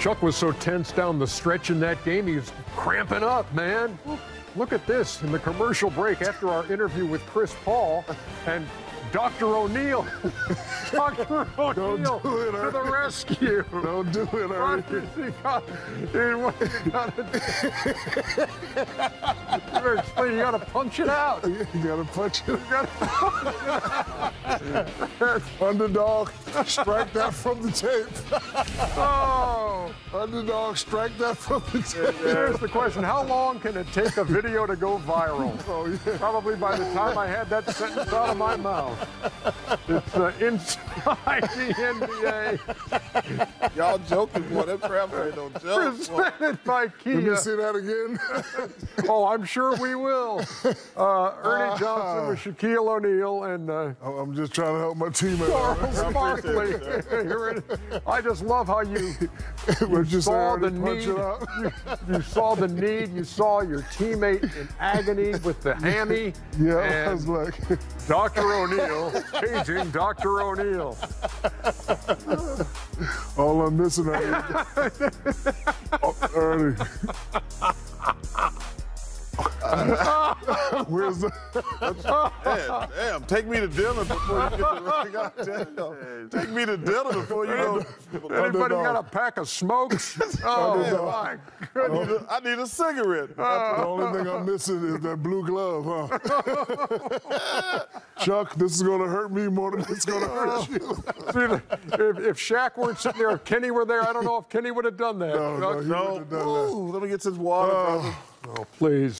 Chuck was so tense down the stretch in that game, he's cramping up, man. Look at this in the commercial break after our interview with Chris Paul and Dr. O'Neal. Dr. O'Neal do to the. Rescue. Don't do it, Ernie. What has he got? Dude, what you gotta do? You explain, you gotta punch it out. You gotta punch it. Underdog, strike that from the tape. Oh, Underdog, strike that from the tape. here's the question. How long can it take a video to go viral? Oh, yeah. Probably by the time I had that sentence out of my mouth. It's uh, inside the NBA, Y'all joking, boy. That crap ain't no joke. presented by Let me see that again. Oh, I'm sure we will. Uh, Ernie Johnson with Shaquille O'Neal and uh, I'm just trying to help my teammate. Charles Barkley. I just love how you, We're just saw the need. You, you saw the need. You saw your teammate in agony with the hammy. Yeah, I and was like, Dr. O'Neal paging Dr. O'Neal. I'm missing Ernie. oh, Ernie. Where's the? Damn, damn, take me to dinner before you get the goddamn. Take me to dinner before you go. Anybody got a pack of smokes? Oh, oh Underdog. my I need a, I need a cigarette. Oh. The only thing I'm missing is that blue glove, huh? Chuck, this is gonna hurt me more than it's gonna hurt you. If, if Shaq weren't sitting there, if Kenny were there, I don't know if Kenny would have done that. No, no, he Chuck. wouldn't that. Let me get this water, oh. brother. Oh, please.